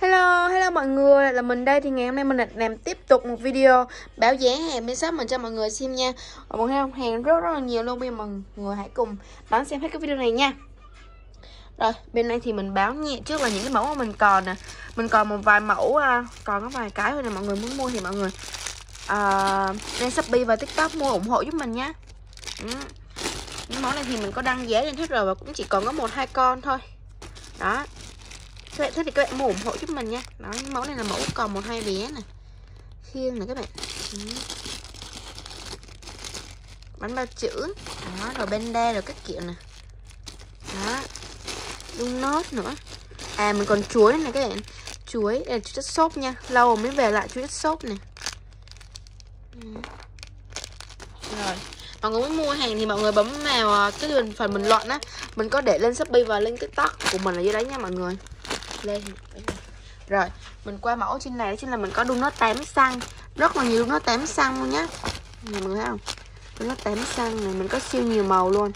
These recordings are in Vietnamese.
Hello, hello mọi người, là mình đây thì ngày hôm nay mình lại làm tiếp tục một video báo giá hàng bên shop mình cho mọi người xem nha. Mọi người không, hàng rất rất là nhiều luôn, bây giờ mọi người hãy cùng đón xem hết cái video này nha. Rồi, bên đây thì mình báo nhẹ trước là những cái mẫu mà mình còn nè. Mình còn một vài mẫu, à, còn có vài cái thôi nè mọi người muốn mua thì mọi người uh, Lên Shopee và TikTok mua ủng hộ giúp mình nhé ừ. Những mẫu này thì mình có đăng giá lên hết rồi và cũng chỉ còn có một hai con thôi. Đó các bạn thích thì các bạn mua ủng hộ giúp mình nha. Đó mẫu này là mẫu còn một hai bé này khiêng này các bạn. Bánh bao chữ. Đó rồi bên đe rồi các kiểu nè. Đó. Đun nốt nữa. À mình còn chuối này các bạn. Chuối, đây là chuối chất xốp nha. Lâu mới về lại chuối chất xốp này rồi. Mọi người muốn mua hàng thì mọi người bấm vào à, cái phần bình luận á. Mình có để lên shopee và link tiktok của mình ở dưới đấy nha mọi người lên rồi mình qua mẫu trên này chính là mình có đun nó 8 xăng. Rất là nhiều đun nó 8 xăng luôn nhá. Mọi người thấy không? Đun nó 8 xăng này mình có siêu nhiều màu luôn.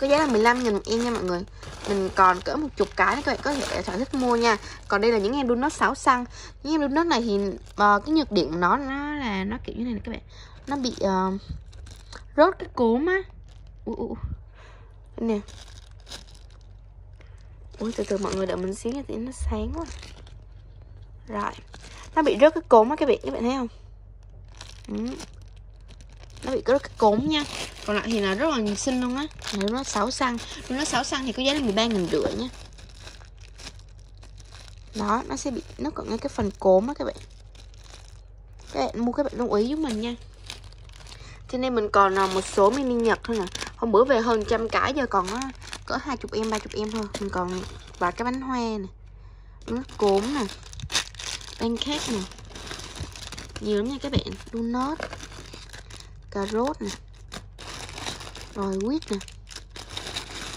Có giá là 15 nghìn em nha mọi người. Mình còn cỡ một chục cái các bạn có thể thỏa thích mua nha. Còn đây là những em đun nó 6 xăng. Những em đun nó này thì uh, cái nhược điểm của nó nó là nó kiểu như này, này các bạn. Nó bị uh, rớt cái cốm á. Uh, uh. nè. Ui từ từ, mọi người đợi mình xíu nha thì nó sáng quá. Rồi. Nó bị rớt cái cốm á, các bạn Các bạn thấy không? Ừ. Nó bị rớt cái cốm nha. Còn lại thì là rất là xinh luôn á. Nếu nó 6 xăng, Nếu nó 6 xăng thì có giá là 13 nghìn rưỡi nha. Đó, nó sẽ bị, Nó còn ngay cái phần cốm á, các bạn. Các bạn mua, các bạn lưu ý giúp mình nha. Trên đây mình còn à, một số mini nhật thôi nè Hôm bữa về hơn trăm cái, giờ còn á cỡ hai chục em ba chục em thôi. Mình còn vài cái bánh hoa nè bánh cốm nè pancake nè. Nhiều lắm nha các bạn. Donut cà rốt nè. Rồi quýt nè.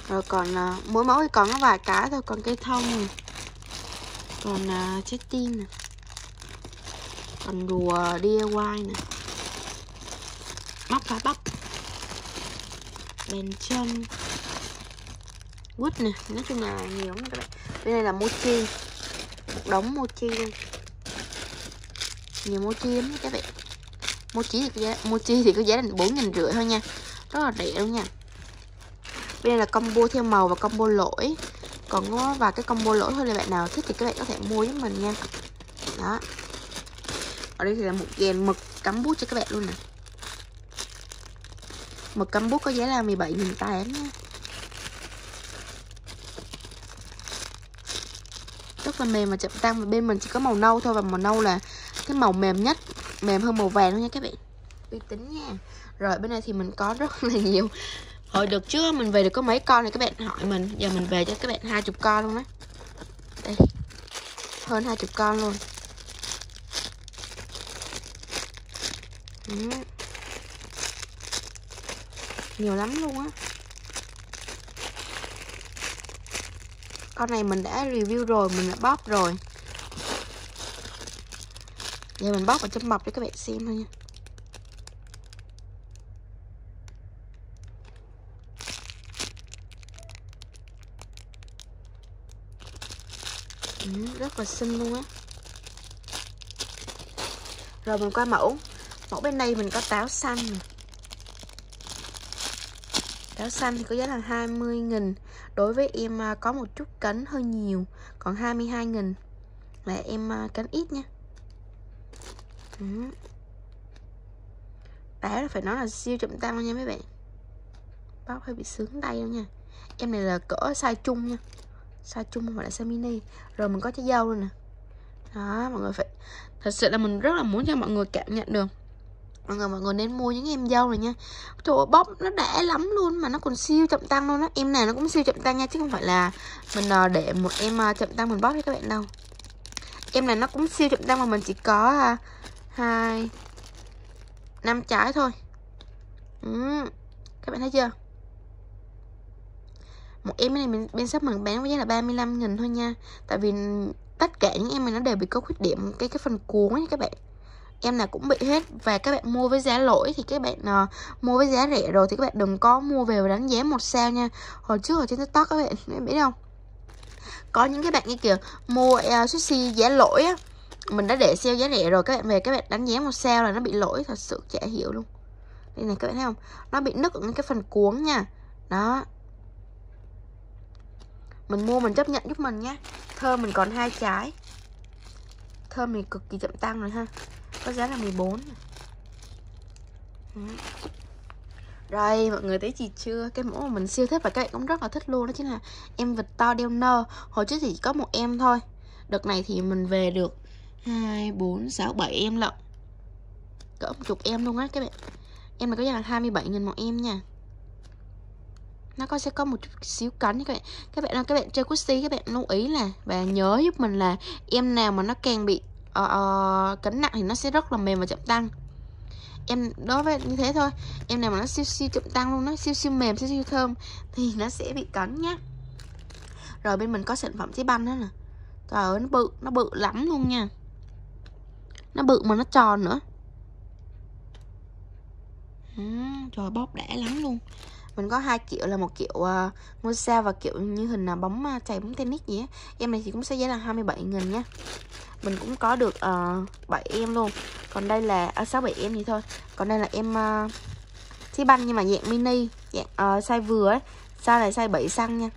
Rồi còn uh, mỗi mẫu thì còn có vài cái thôi còn cây thông nè. Còn uh, trái tim nè. Còn đùa DIY nè. Móc phá bắp? Đèn chân quýt nè, nói chung là nhiều lắm các bạn. Bên này là mochi. Một đống mochi luôn. Nhiều mochi lắm các bạn. Mochi thì có giá, mochi thì có giá là bốn nghìn rưỡi thôi nha. Rất là rẻ luôn nha. Bên đây là combo theo màu và combo lỗi. Còn có vài cái combo lỗi thôi là bạn nào thích thì các bạn có thể mua với mình nha. Đó. Ở đây thì là một dàn mực cắm bút cho các bạn luôn nè. Mực cắm bút có giá là 17.800 nha. Rất là mềm và chậm tăng và bên mình chỉ có màu nâu thôi và màu nâu là cái màu mềm nhất, mềm hơn màu vàng luôn nha các bạn. Uy tín nha. Rồi, bên này thì mình có rất là nhiều. Hồi được trước mình về được có mấy con này các bạn, hỏi mình, giờ mình về cho các bạn hai chục con luôn đấy đây, hơn hai chục con luôn. Ừ. nhiều lắm luôn á. Con này mình đã review rồi mình đã bóp rồi. Giờ mình bóp vào trong bọc cho các bạn xem thôi nha. Ừ, rất là xinh luôn á. Rồi mình qua mẫu. Mẫu bên đây mình có táo xanh. Táo xanh thì có giá là 20 nghìn. Đối với em à, có một chút cánh hơi nhiều, Còn 22 nghìn. Là em à, cánh ít nha. Ừ. Là phải nói là siêu chậm tăng nha mấy bạn. Bóc hơi bị sướng tay luôn nha. Em này là cỡ size chung nha. Size chung không phải là size mini. Rồi mình có trái dâu luôn nè. Đó, mọi người phải Thật sự là mình rất là muốn cho mọi người cảm nhận được mọi người mọi người nên mua những em dâu này nha. Trời ơi, bóp nó đã lắm luôn mà nó còn siêu chậm tăng luôn á. Em nào nó cũng siêu chậm tăng nha chứ không phải là mình ờ, để một em ờ, chậm tăng mình bóp cho các bạn đâu. Em này nó cũng siêu chậm tăng mà mình chỉ có ờ, hai năm trái thôi. Ừ. các bạn thấy chưa? Một em này mình bên shop mình bán với giá là 35 nghìn thôi nha. Tại vì tất cả những em này nó đều bị có khuyết điểm cái cái phần cuốn ấy các bạn em nào cũng bị hết và các bạn mua với giá lỗi thì các bạn uh, mua với giá rẻ rồi thì các bạn đừng có mua về và đánh giá một sao nha. Hồi trước ở trên tiktok các bạn em biết không? Có những cái bạn như kiểu mua uh, sushi giá lỗi á mình đã để sale giá rẻ rồi các bạn về các bạn đánh giá một sale là nó bị lỗi thật sự chả hiểu luôn. Đây này các bạn thấy không? Nó bị nứt ở cái phần cuống nha. Đó. Mình mua mình chấp nhận giúp mình nhé thơm mình còn hai trái. Thơm mình cực kỳ chậm tăng rồi ha có giá là 14 ừ. rồi mọi người thấy gì chưa? Cái mẫu mà mình siêu thích và các bạn cũng rất là thích luôn Đó chính là em vịt to đeo nơ. Hồi trước thì chỉ có một em thôi. Đợt này thì mình về được 2, 4, 6, 7 em lận. Cỡ một chục em luôn á các bạn. Em này có giá là 27 nghìn một em nha. Nó có sẽ có một chút xíu cánh các bạn. Các bạn các bạn chơi custi các bạn lưu ý là và nhớ giúp mình là em nào mà nó càng bị uh, uh, cấn nặng thì nó sẽ rất là mềm và chậm tăng. Em đối với như thế thôi em nào mà nó siêu siêu chậm tăng luôn nó siêu siêu mềm siêu siêu thơm thì nó sẽ bị cắn nhá. Rồi bên mình có sản phẩm trái banh đó nè. Trời ơi nó bự nó bự lắm luôn nha. Nó bự mà nó tròn nữa. Uhm, trời bóp đã lắm luôn mình có hai kiểu là một kiểu uh, ngôi sao và kiểu như hình là bóng uh, chày bóng tennis gì á. Em này thì cũng sẽ giá là 27 nghìn nha. Mình cũng có được ờ, uh, 7 em luôn. Còn đây là à, 6 7 em thì thôi. Còn đây là em uh, chi banh nhưng mà dạng mini dạng uh, size vừa ấy. Size này size 7 xăng nha.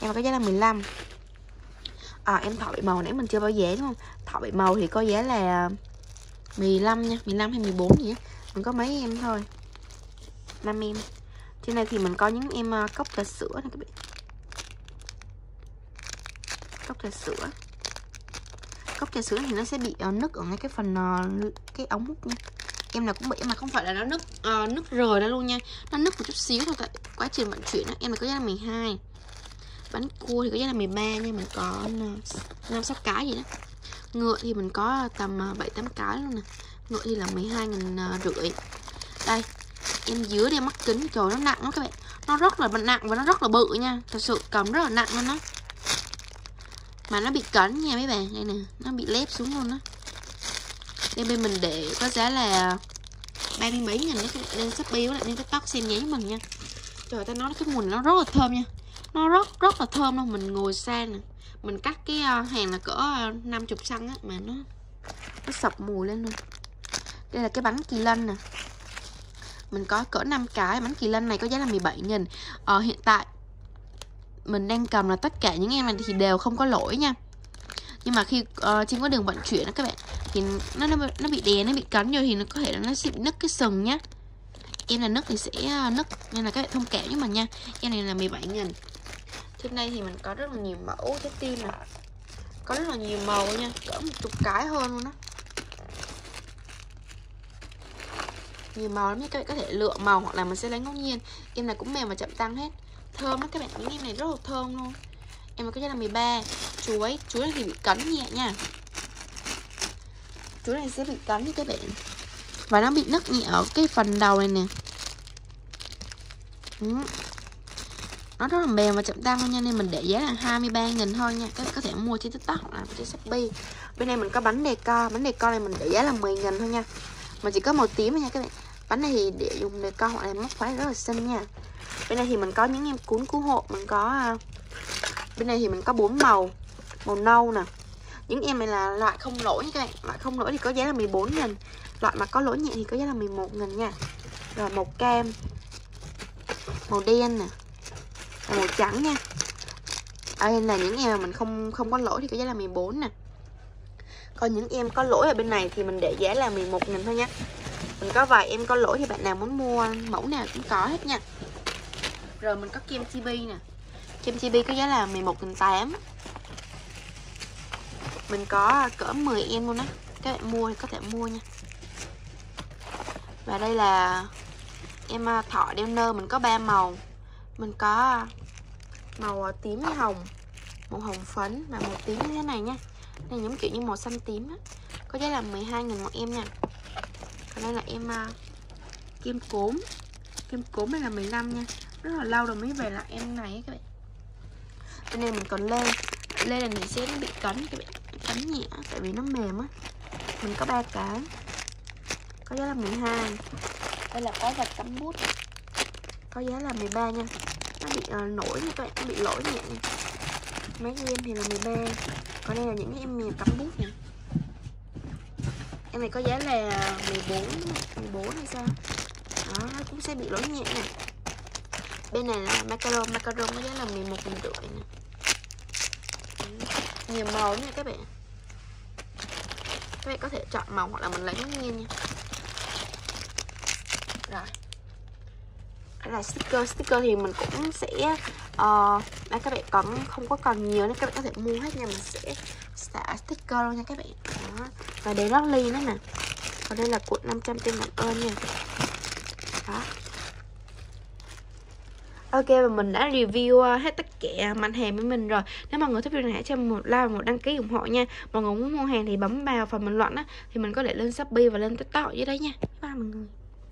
Em có giá là 15 à, em thọ bị màu nãy mình chưa bao giá đúng không? Thọ bị màu thì có giá là 15 nha 15 hay 14 gì á. Mình có mấy em thôi. 5 em trên này thì mình có những em à, cốc trà sữa này các bạn. Cốc trà sữa. Cốc trà sữa thì nó sẽ bị uh, nứt ở ngay cái phần uh, cái ống hút nha. Em nào cũng bị mà không phải là nó nứt uh, nứt rời ra luôn nha. Nó nứt một chút xíu thôi tại quá trình vận chuyển đó. em này có giá là 12 bánh cua thì có giá là 13 nha. Mình có năm sáu cái gì đó. Ngựa thì mình có tầm bảy tám cái luôn nè. Ngựa thì là 12 nghìn rưỡi. Đây em dứa đeo mắt kính. Trời nó nặng lắm các bạn. Nó rất là nặng và nó rất là bự nha. Thật sự cầm rất là nặng luôn đó mà nó bị cấn nha mấy bạn. Đây nè nó bị lép xuống luôn đó đây bên mình để có giá là ba mươi mấy nghìn lên shopee với lại lên tiktok xem nhé mình nha. Trời ta nói cái mùi nó rất là thơm nha. Nó rất rất là thơm luôn. Mình ngồi xa nè. Mình cắt cái ờ, hàng là cỡ ờ, năm chục xăng á mà nó nó sập mùi lên luôn. Đây là cái bánh kỳ lân nè mình có cỡ 5 cái bánh kỳ lân này có giá là 17 nghìn. Ờ, hiện tại mình đang cầm là tất cả những em này thì đều không có lỗi nha. Nhưng mà khi uh, trên có đường vận chuyển đó các bạn thì nó nó, nó bị đè nó bị cắn rồi thì nó có thể là nó sẽ bị nứt cái sừng nhá. Em là nứt thì sẽ ờ, nứt nên là các bạn thông cảm với mình nha. Em này là 17 nghìn. Trên đây thì mình có rất là nhiều mẫu trái tim này có rất là nhiều màu nha cỡ một chục cái hơn luôn đó nhiều màu lắm nha, các bạn có thể lựa màu hoặc là mình sẽ lấy ngẫu nhiên. Em này cũng mềm và chậm tăng hết. Thơm lắm, các bạn những em này rất là thơm luôn. Em có giá là 13 chuối chuối này thì bị cắn nhẹ nha. Chuối này sẽ bị cắn như các bạn. Và nó bị nứt nhẹ ở cái phần đầu này nè. Ừ. nó rất là mềm và chậm tăng luôn nha, nên mình để giá là 23 nghìn thôi nha. Các bạn có thể mua trên tiktok hoặc là trên shopee. Bên này mình có bánh đề co. Bánh đề co này mình để giá là 10 nghìn thôi nha. Mà chỉ có màu tím thôi nha các bạn bánh này thì để dùng để co hoặc là móc khóa rất là xinh nha. Bên này thì mình có những em cuốn cứu hộ, mình có à, bên này thì mình có bốn màu màu nâu nè. Những em này là loại không lỗi nha các bạn, loại không lỗi thì có giá là 14 nghìn, loại mà có lỗi nhẹ thì có giá là 11 nghìn nha. Rồi màu cam, màu đen nè và màu trắng nha. Đây là những em mà mình không không có lỗi thì có giá là 14 nè. Còn những em có lỗi ở bên này thì mình để giá là 11 nghìn thôi nha mình có vài em có lỗi thì bạn nào muốn mua, mẫu nào cũng có hết nha. Rồi mình có kem chibi nè. Kem chibi có giá là 11.800 mình có à, cỡ 10 em luôn á. Các bạn mua thì có thể mua nha. Và đây là em à, thọ đeo nơ, mình có 3 màu. Mình có à, màu tím với hồng. Màu hồng phấn và màu tím như thế này nha. Đây giống kiểu như màu xanh tím á. Có giá là 12 nghìn một em nha còn đây là em uh, kem cốm. Kem cốm này là 15 nha. Rất là lâu rồi mới về lại em này các bạn. Cho nên mình còn lê. Lê là mình sẽ bị cắn các bạn. Cắn nhẹ tại vì nó mềm á. Mình có ba cái. Có giá là 12 đây là có vật cắm bút. Có giá là 13 nha. Nó bị uh, nổi nha các bạn. Nó bị lỗi nhẹ nha. Mấy em thì là 13 còn đây là những cái em mềm cắm bút nha em này có giá là 14 14 hay sao? Đó nó cũng sẽ bị lỗi nhẹ này. bên này là macaron macaron có giá là 11 nghìn rưỡi nè. Nhiều màu nha các bạn. Các bạn có thể chọn màu hoặc là mình lấy ngẫu nhiên nha. Rồi. Đó là sticker sticker thì mình cũng sẽ uh, các bạn còn không có còn nhiều nên các bạn có thể mua hết nha. Mình sẽ xả sticker luôn nha các bạn. Đó. và để lót ly nữa nè. Còn đây là cuộn 500 tin cảm ơn nha. Đó. Ok, và mình đã review ờ, hết tất cả mặt hàng với mình rồi. Nếu mọi người thích video này, hãy cho một like và một đăng ký ủng hộ nha. Mọi người muốn mua hàng thì bấm vào phần bình luận á, Thì mình có để lên Shopee và lên TikTok dưới đấy nha. Bye mọi người.